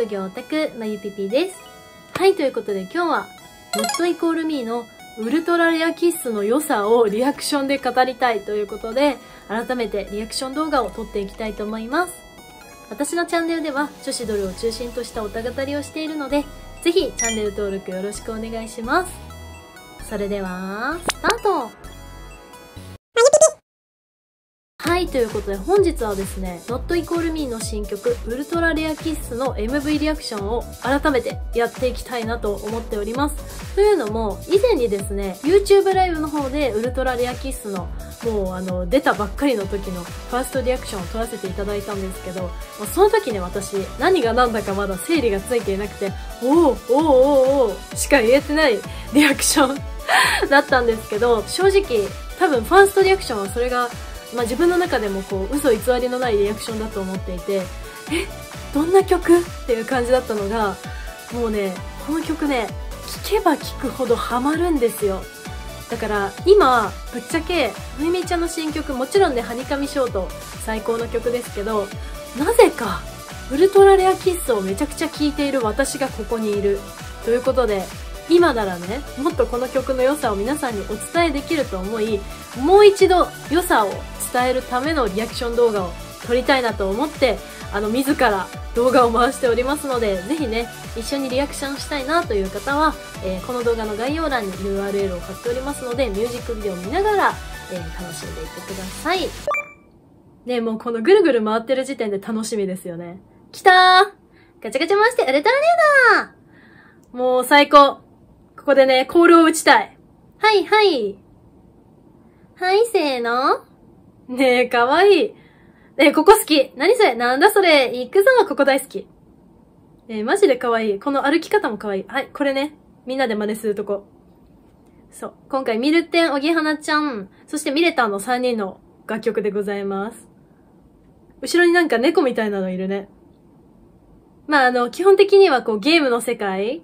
職業オタク、まゆぴぴです。はい、ということで今日は、Not Equal Me のウルトラレアキッスの良さをリアクションで語りたいということで、改めてリアクション動画を撮っていきたいと思います。私のチャンネルでは女子ドルを中心としたおた語りをしているので、ぜひチャンネル登録よろしくお願いします。それでは、スタートはい、ということで本日はですね、Not Equal Me の新曲、ウルトラレアキッスの MV リアクションを改めてやっていきたいなと思っております。というのも、以前にですね、YouTube ライブの方でウルトラレアキッスのもうあの、出たばっかりの時のファーストリアクションを撮らせていただいたんですけど、その時ね、私、何が何だかまだ整理がついていなくて、おーおーおーおしか言えてない リアクション だったんですけど、正直、多分ファーストリアクションはそれがまあ、自分の中でもこう嘘偽りのないリアクションだと思っていてえどんな曲っていう感じだったのがもうねこの曲ね聴けば聴くほどハマるんですよ。だから今ぶっちゃけむいみちゃんの新曲もちろんね「はにかみショート」最高の曲ですけどなぜかウルトラレアキッスをめちゃくちゃ聴いている私がここにいる。ということで今ならねもっとこの曲の良さを皆さんにお伝えできると思いもう一度良さを伝えるためのリアクション動画を撮りたいなと思ってあの自ら動画を回しておりますのでぜひね一緒にリアクションしたいなという方は、えーこの動画の概要欄に URL を貼っておりますのでミュージックビデオを見ながら、えー楽しんでいってください。ねもうこのぐるぐる回ってる時点で楽しみですよね。きたー。ガチャガチャ回してウルトラレーダー。もう最高。ここでね、コールを打ちたい。はい、はい。はい、せーの。ねえ、かわいい。ねえ、ここ好き。何それ？なんだそれ？行くぞここ大好き。えー、マジでかわいい。この歩き方もかわいい。はい、これね。みんなで真似するとこ。そう。今回、ミルテン、おぎはなちゃん、そしてミレタンの3人の楽曲でございます。後ろになんか猫みたいなのいるね。まあ、あの、基本的にはこう、ゲームの世界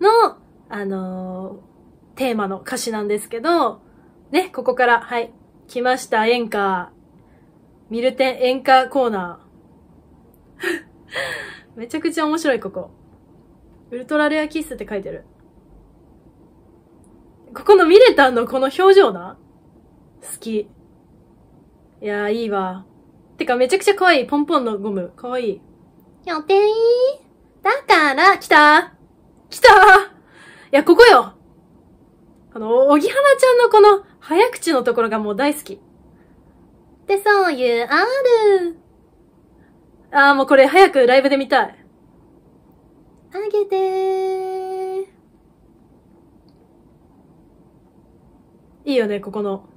の、あのーテーマの歌詞なんですけど、ね、ここから、はい、来ました、演歌。ミルテン演歌コーナー。めちゃくちゃ面白い、ここ。ウルトラレアキッスって書いてる。ここのミレタンのこの表情な？好き。いやー、いいわ。てか、めちゃくちゃ可愛い。ポンポンのゴム。可愛い。予定だから、来た？来たいや、ここよあの、おぎはなちゃんのこの、早口のところがもう大好き。で、そういう、ある。あーもうこれ早くライブで見たい。あげてー。いいよね、ここの。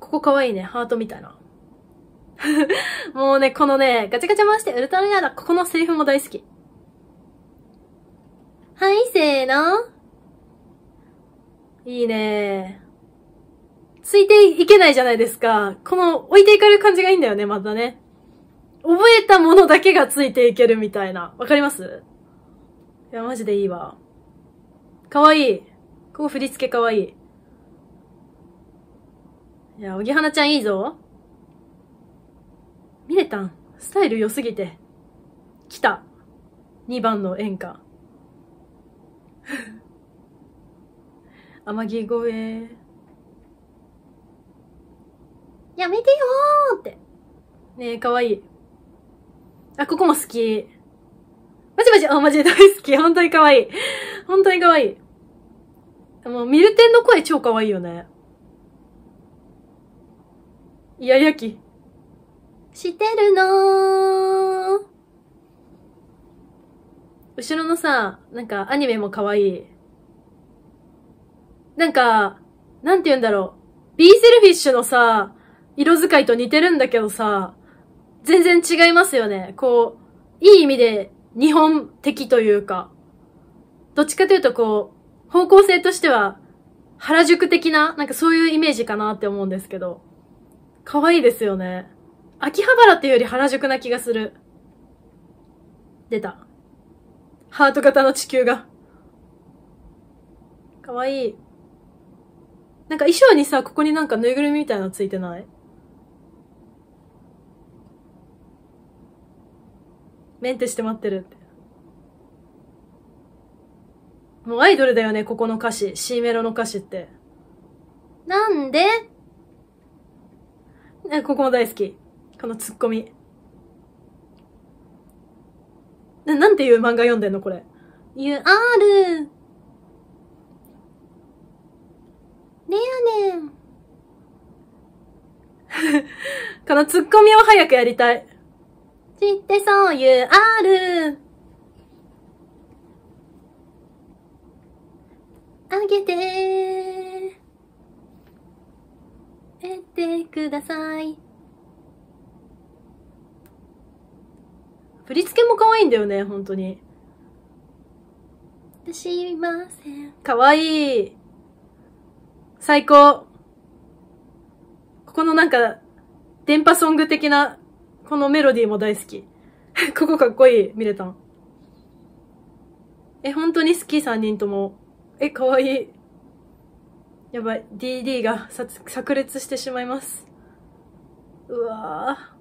ここかわいいね、ハートみたいな。もうね、このね、ガチャガチャ回してウルトラレアだ。ここのセリフも大好き。はい、せーの。いいねついていけないじゃないですか。この置いていかれる感じがいいんだよね、またね。覚えたものだけがついていけるみたいな。わかります？いや、マジでいいわ。かわいい。ここ振り付けかわいい。いや、おぎはなちゃんいいぞ。ミレタン、スタイル良すぎて。来た。2番の演歌。天城越え。やめてよーって。ねえ、かわいい。あ、ここも好き。マジマジ、あ、マジで大好き。本当にかわいい。本当にかわいい。もう、ミルテンの声超かわいいよね。イヤイヤ期。してるのー。後ろのさ、なんかアニメも可愛い。なんか、なんて言うんだろう。 Be Selfish のさ、色使いと似てるんだけどさ、全然違いますよね。こう、いい意味で日本的というか、どっちかというとこう、方向性としては、原宿的な、なんかそういうイメージかなって思うんですけど、可愛いですよね。秋葉原っていうより原宿な気がする。出た。ハート型の地球が。かわいい。なんか衣装にさ、ここになんかぬいぐるみみたいなのついてない？メンテして待ってるって。もうアイドルだよね、ここの歌詞。C メロの歌詞って。なんで？ここも大好き。このツッコミ。な、なんていう漫画読んでんのこれ？ゆ、ある。ねやねん。このツッコミを早くやりたい。知ってそういうある。あげてえてください。振り付けも可愛いんだよね、本当に。しません。可愛い。最高。ここのなんか、電波ソング的な、このメロディーも大好き。ここかっこいい、ミレタン。え、本当に好き、3人とも。え、かわいい。やばい。DD がさ炸裂してしまいます。うわぁ。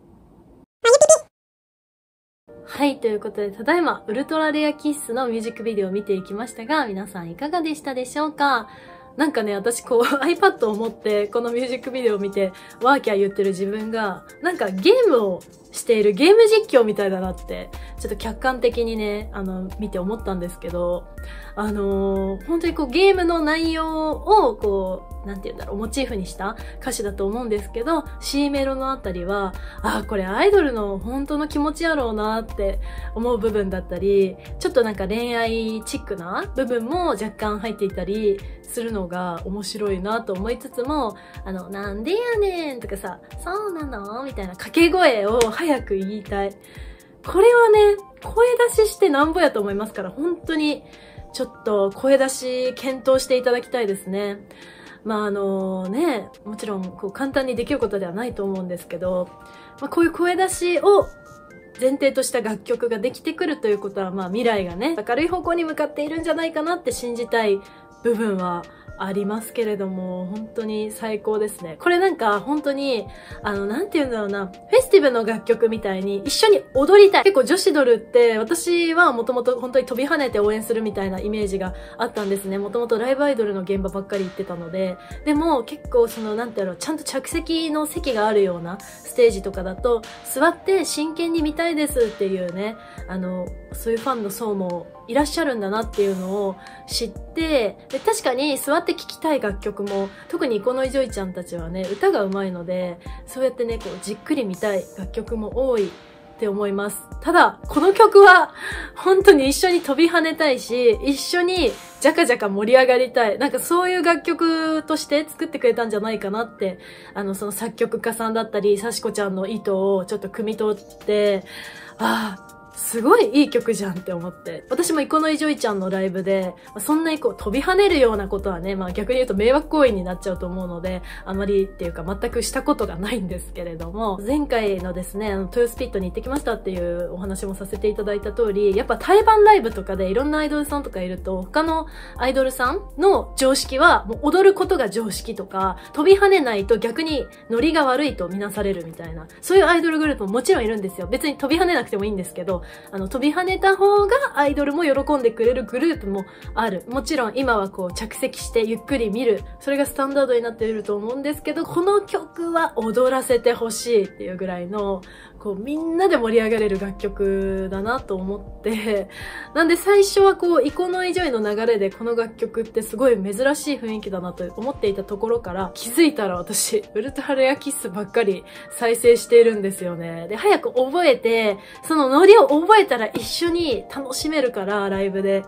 はい、ということで、ただいま、ウルトラレアキッスのミュージックビデオを見ていきましたが、皆さんいかがでしたでしょうか？なんかね、私こう iPad を持ってこのミュージックビデオを見てワーキャー言ってる自分が、なんかゲームをしているゲーム実況みたいだなって、ちょっと客観的にね、あの、見て思ったんですけど、あのー、本当にこうゲームの内容をこう、なんて言うんだろう、モチーフにした歌詞だと思うんですけど、C メロのあたりは、ああ、これアイドルの本当の気持ちやろうなって思う部分だったり、ちょっとなんか恋愛チックな部分も若干入っていたりするのが面白いなと思いつつも、あの、なんでやねんとかさ、そうなのみたいな掛け声を早く言いたい。これはね、声出ししてなんぼやと思いますから、本当に、ちょっと声出し検討していただきたいですね。まああのね、もちろんこう簡単にできることではないと思うんですけど、まあ、こういう声出しを前提とした楽曲ができてくるということは、まあ未来がね、明るい方向に向かっているんじゃないかなって信じたい部分はありますけれども、本当に最高ですね。これなんか本当に、あの、なんて言うんだろうな、フェスティブの楽曲みたいに一緒に踊りたい。結構女子ドルって私はもともと本当に飛び跳ねて応援するみたいなイメージがあったんですね。もともとライブアイドルの現場ばっかり行ってたので。でも結構その、なんて言うの、ちゃんと着席の席があるようなステージとかだと、座って真剣に見たいですっていうね、あの、そういうファンの層もいらっしゃるんだなっていうのを知って、で確かに座って聴きたい楽曲も、特にこのいジョイちゃんたちはね、歌が上手いので、そうやってね、こうじっくり見たい楽曲も多いって思います。ただ、この曲は、本当に一緒に飛び跳ねたいし、一緒にジャカジャカ盛り上がりたい。なんかそういう楽曲として作ってくれたんじゃないかなって、あの、その作曲家さんだったり、サシコちゃんの意図をちょっと汲み取って、ああ、すごいいい曲じゃんって思って。私もイコノイジョイちゃんのライブで、そんなにこう飛び跳ねるようなことはね、まあ逆に言うと迷惑行為になっちゃうと思うので、あまりっていうか全くしたことがないんですけれども、前回のですね、あの、豊洲ピットに行ってきましたっていうお話もさせていただいた通り、やっぱ対バンライブとかでいろんなアイドルさんとかいると、他のアイドルさんの常識は、もう踊ることが常識とか、飛び跳ねないと逆にノリが悪いとみなされるみたいな、そういうアイドルグループももちろんいるんですよ。別に飛び跳ねなくてもいいんですけど、あの、飛び跳ねた方がアイドルも喜んでくれるグループもある。もちろん今はこう着席してゆっくり見る。それがスタンダードになっていると思うんですけど、この曲は踊らせてほしいっていうぐらいの、こうみんなで盛り上がれる楽曲だなと思って、なんで最初はこう、イコノイジョイの流れでこの楽曲ってすごい珍しい雰囲気だなと思っていたところから気づいたら私、ウルトラレアキッスばっかり再生しているんですよね。で、早く覚えて、そのノリを覚えたら一緒に楽しめるから、ライブで。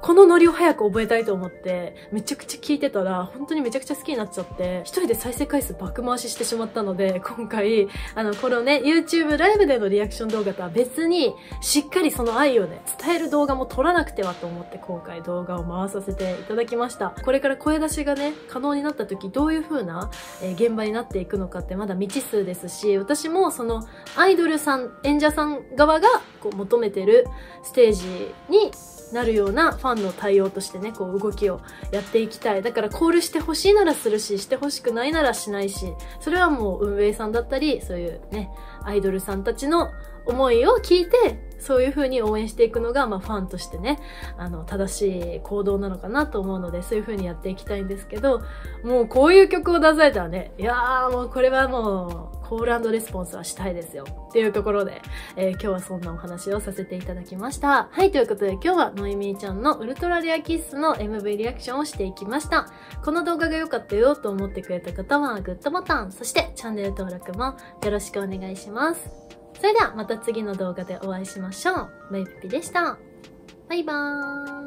このノリを早く覚えたいと思って、めちゃくちゃ聞いてたら、本当にめちゃくちゃ好きになっちゃって、一人で再生回数爆回ししてしまったので、今回、あの、このね、YouTube ライブでのリアクション動画とは別に、しっかりその愛をね、伝える動画も撮らなくてはと思って、今回動画を回させていただきました。これから声出しがね、可能になった時、どういう風な、えー、現場になっていくのかってまだ未知数ですし、私もその、アイドルさん、演者さん側が、こう、求めてるステージになるようなファンの対応としてね、こう動きをやっていきたい。だからコールしてほしいならするし、してほしくないならしないし、それはもう運営さんだったり、そういうね、アイドルさんたちの思いを聞いて、そういう風に応援していくのが、まあ、ファンとしてね、あの、正しい行動なのかなと思うので、そういう風にやっていきたいんですけど、もうこういう曲を出されたらね、いやーもうこれはもう、コールレスポンスはしたいですよ。っていうところで、えー、今日はそんなお話をさせていただきました。はい、ということで今日はノイミーちゃんのウルトラレアキッスの MV リアクションをしていきました。この動画が良かったよと思ってくれた方はグッドボタン、そしてチャンネル登録もよろしくお願いします。それではまた次の動画でお会いしましょう。メイピピでした。バイバーイ。